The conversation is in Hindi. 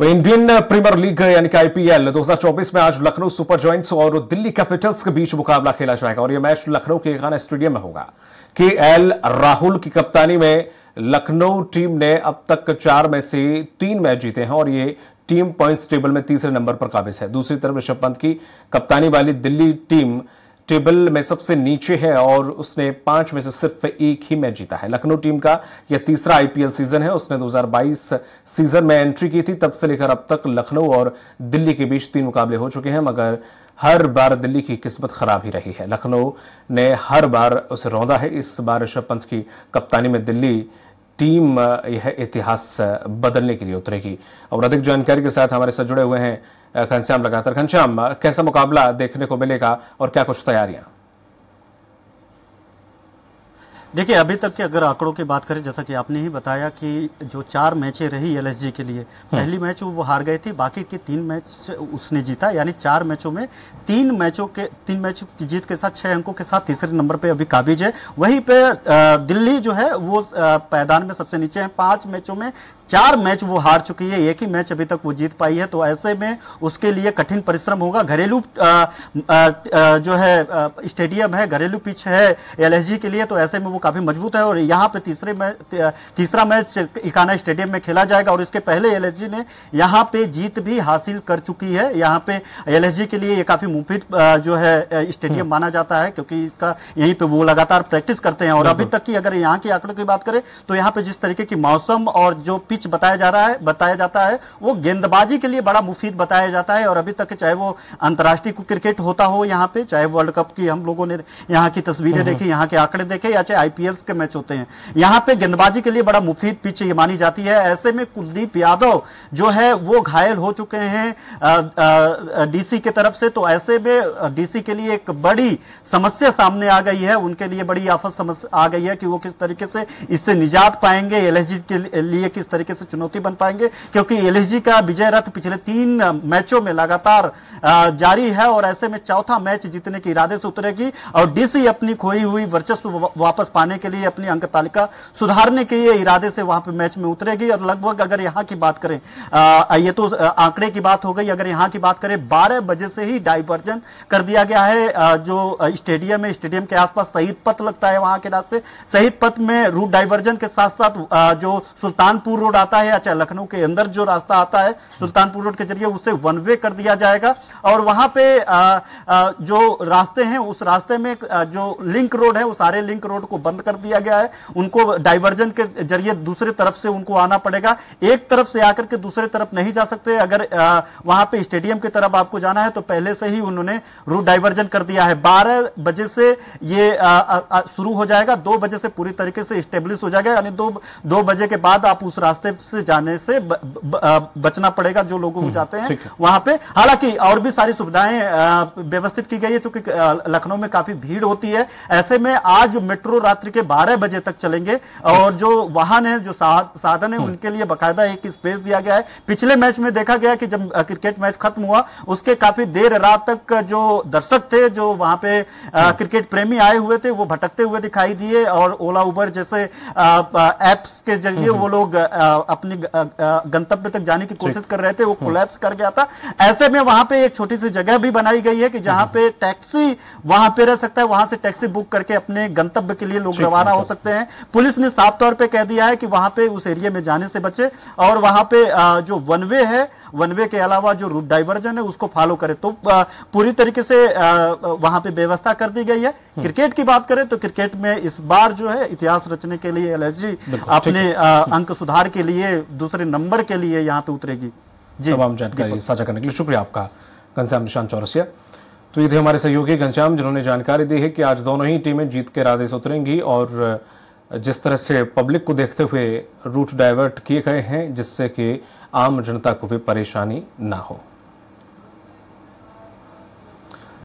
इंडियन प्रीमियर लीग यानी कि आईपीएल 2024 में आज लखनऊ सुपर जॉइंट्स और दिल्ली कैपिटल्स के बीच मुकाबला खेला जाएगा और यह मैच लखनऊ के खाना स्टेडियम में होगा। के एल राहुल की कप्तानी में लखनऊ टीम ने अब तक चार में से तीन मैच जीते हैं और ये टीम पॉइंट्स टेबल में तीसरे नंबर पर काबिज है। दूसरी तरफ़ ऋषभ पंत की कप्तानी वाली दिल्ली टीम टेबल में सबसे नीचे है और उसने पाँच में से सिर्फ़ एक ही मैच जीता है। लखनऊ टीम का यह तीसरा आईपीएल सीज़न है। उसने 2022 सीज़न में एंट्री की थी, तब से लेकर अब तक लखनऊ और दिल्ली के बीच तीन मुकाबले हो चुके हैं, मगर हर बार दिल्ली की किस्मत खराब ही रही है। लखनऊ ने हर बार उसे रौंदा है। इस बार ऋषभ पंत की कप्तानी में दिल्ली टीम यह इतिहास बदलने के लिए उतरेगी। और अधिक जानकारी के साथ हमारे साथ जुड़े हुए हैं घनश्याम लगातार। घनश्याम कैसा मुकाबला देखने को मिलेगा और क्या कुछ तैयारियाँ? देखिए अभी तक के अगर आंकड़ों की बात करें जैसा कि आपने ही बताया कि जो चार मैचें रही एलएसजी के लिए हम्म। पहली मैच वो हार गए थे बाकी के तीन मैच उसने जीता यानी चार मैचों में तीन मैचों के तीन मैच की जीत के साथ छह अंकों के साथ तीसरे नंबर पे अभी काबिज है वहीं पे दिल्ली जो है वो पैदान में सबसे नीचे है पाँच मैचों में चार मैच वो हार चुकी है एक ही मैच अभी तक वो जीत पाई है तो ऐसे में उसके लिए कठिन परिश्रम होगा। घरेलू जो है स्टेडियम है घरेलू पिच है एलएसजी के लिए तो ऐसे में वो काफ़ी मज़बूत है और यहाँ पे तीसरे मैच तीसरा मैच इकाना स्टेडियम में खेला जाएगा और इसके पहले एलएसजी ने यहाँ पे जीत भी हासिल कर चुकी है। यहाँ पे एलएसजी के लिए ये काफ़ी मुफीद जो है स्टेडियम हम्म। माना जाता है क्योंकि इसका यहीं पे वो लगातार प्रैक्टिस करते हैं और अभी तक की अगर यहाँ के आंकड़ों की बात करें तो यहाँ पे जिस तरीके की मौसम और जो पिच बताया जा रहा है बताया जाता है। वो गेंदबाजी के लिए बड़ा मुफीद बताया जाता है और अभी तक चाहे वो अंतर्राष्ट्रीय क्रिकेट होता हो यहाँ पे चाहे वर्ल्ड कप की हम लोगों ने यहाँ की तस्वीरें। देखी यहाँ के आंकड़े देखे या चाहे आईपीएल के मैच होते हैं। यहाँ पे गेंदबाजी के लिए बड़ा मुफीद पिच ये मानी जाती है। ऐसे में कुलदीप यादव जो है वो घायल हो चुके हैं डीसी के तरफ़ से। तो ऐसे में डीसी के लिए एक बड़ी समस्या सामने आ गई है। उनके लिए बड़ी आफत समस्या आ गई है कि वो किस तरीके से इससे निजात पाएँगे एलएसजी के लिए किस तरीके से चुनौती बन पाएँगे, क्योंकि एलएसजी का विजय रथ पिछले तीन मैचों में लगातार जारी है और ऐसे में चौथा मैच जीतने के इरादे से उतरेगी और डीसी अपनी खोई हुई वर्चस्व वापस पाने के लिए अपनी अंक तालिका सुधारने के लिए इरादे से वहाँ पर मैच में उतरेगी। और लगभग अगर यहाँ की बात करें ये तो आंकड़े की बात हो गई। अगर यहाँ की बात करें, बारह बजे से ही डाइवर्जन कर दिया गया है। जो स्टेडियम है, स्टेडियम के आसपास शहीद पथ लगता है वहाँ के रास्ते। शहीद पथ में रूट डाइवर्जन के साथ साथ जो सुल्तानपुर रोड आता है अच्छा लखनऊ के अंदर जो रास्ता आता है सुल्तानपुर रोड के ज़रिए उसे वन वे कर दिया जाएगा। और वहाँ पे आ, आ, जो रास्ते हैं उस रास्ते में जो लिंक रोड है वो सारे लिंक रोड को बंद कर दिया गया है। उनको डाइवर्जन के ज़रिए दूसरे तरफ़ से उनको आना पड़ेगा। एक तरफ़ से आकर के दूसरे तरफ़ नहीं जा सकते। अगर वहाँ पे स्टेडियम की तरफ़ आपको जाना है तो पहले से ही उन्होंने रूट डाइवर्जन कर दिया है। बारह बजे से ये शुरू हो जाएगा। दो बजे से पूरी तरीके से स्टेब्लिश हो जाएगा यानी दो दो बजे के बाद आप उस रास्ते से जाने से ब, ब, बचना पड़ेगा जो लोग हम्म, जाते हैं वहाँ पे। हालाँकि और भी सारी सुविधाएँ व्यवस्थित की गई है क्योंकि लखनऊ में काफ़ी भीड़ होती है। ऐसे में आज मेट्रो रात्रि के 12 बजे तक चलेंगे और जो वाहन है जो साधन है हम्म। उनके लिए बाकायदा एक स्पेस दिया गया है। पिछले मैच में देखा गया कि जब क्रिकेट मैच खत्म हुआ उसके काफ़ी देर रात तक जो दर्शक थे जो वहाँ पे क्रिकेट प्रेमी आए हुए थे वो भटकते हुए दिखाई दिए और ओला उबर जैसे एप्स के ज़रिए हम्म, वो लोग अपनी गंतव्य तक जाने की कोशिश कर रहे थे वो कोलैप्स कर गया था। ऐसे में वहाँ पे एक छोटी सी जगह भी बनाई गई है कि जहाँ पे टैक्सी वहाँ पे रह सकता है वहाँ से टैक्सी बुक करके अपने गंतव्य के लिए लोग रवाना हो सकते हैं। पुलिस ने साफ़ तौर पे कह दिया है कि वहाँ पे उस एरिया में जाने से बचे और वहाँ पे जो वनवे है वनवे के अलावा जो रूट डाइवर्जन है उसको फॉलो करे। तो पूरी तरीके से वहाँ पे व्यवस्था कर दी गई है। हम्म। क्रिकेट की बात करें तो क्रिकेट में इस बार जो है इतिहास रचने के लिए एलएसजी अपने अंक सुधार के लिए दूसरे नंबर के लिए यहाँ पे उतरेगी। जी तमाम जानकारी साझा करने के लिए शुक्रिया आपका घनश्याम निशान चौरसिया। तो ये थे हमारे सहयोगी घनश्याम जिन्होंने जानकारी दी है कि आज दोनों ही टीमें जीत के इरादे से उतरेंगी और जिस तरह से पब्लिक को देखते हुए रूट डाइवर्ट किए गए हैं जिससे कि आम जनता को भी परेशानी ना हो।